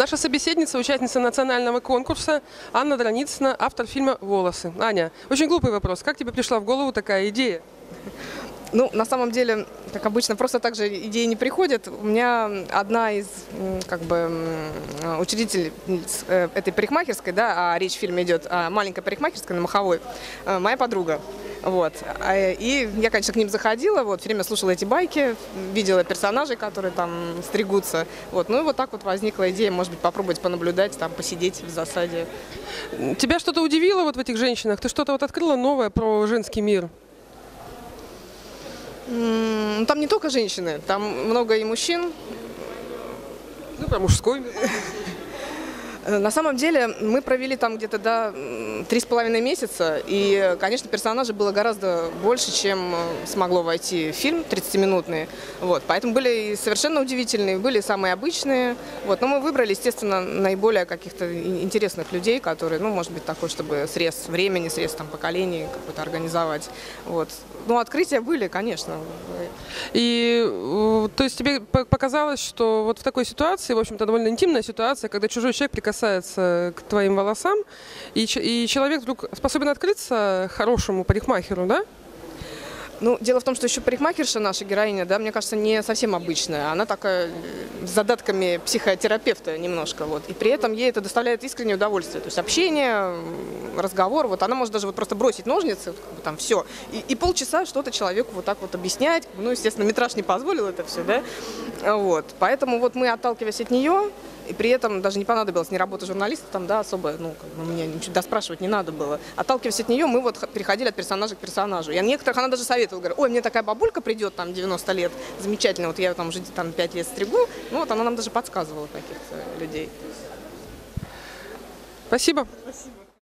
Наша собеседница, участница национального конкурса Анна Драницына, автор фильма «Волосы». Аня, очень глупый вопрос. Как тебе пришла в голову такая идея? Ну, на самом деле, как обычно, просто так же идеи не приходят. У меня одна из, как бы, м, учредительниц э, этой парикмахерской, да, а речь в фильме идет о маленькой парикмахерской на Маховой, э, моя подруга. Вот. А, И я, конечно, к ним заходила, вот, все время слушала эти байки, видела персонажей, которые там стригутся. Вот. Ну и вот так вот возникла идея, может быть, попробовать понаблюдать, там, посидеть в засаде. Тебя что-то удивило вот в этих женщинах? Ты что-то вот открыла новое про женский мир? Там не только женщины, там много и мужчин, Ну, про мужской На самом деле мы провели там где-то м, три с половиной месяца, и, конечно, персонажей было гораздо больше, чем э, смогло войти в фильм 30-минутный. Вот, поэтому были и совершенно удивительные, были самые обычные. Вот, но мы выбрали, естественно, наиболее каких-то интересных людей, которые, ну, может быть, такой, чтобы срез времени, срез там, поколений какой-то организовать. Вот. Ну, открытия были, конечно. И, э, то есть тебе по- показалось, что вот в такой ситуации, в общем-то, довольно интимная ситуация, когда чужой человек прикасается к твоим волосам, и, и человек вдруг способен открыться хорошему парикмахеру, да? Ну, дело в том, что еще парикмахерша наша героиня, да, мне кажется, не совсем обычная. Она такая э, с задатками психотерапевта немножко, вот. И при этом ей это доставляет искреннее удовольствие. То есть общение, разговор, вот она может даже вот просто бросить ножницы, как бы там все, и, и полчаса что-то человеку вот так вот объяснять. Ну, естественно, метраж не позволил это все, да. Вот. Поэтому вот мы, отталкиваясь от нее, и при этом даже не понадобилась ни работа журналиста там, да, особо, ну, как бы мне ничего доспрашивать не надо было. Отталкиваясь от нее, мы вот переходили от персонажа к персонажу. Я некоторых, она даже советовала, говорит, ой, мне такая бабулька придет, там, 90 лет, замечательно, вот я там уже там 5 лет стригу. Ну, вот она нам даже подсказывала каких-то людей. Спасибо. Спасибо.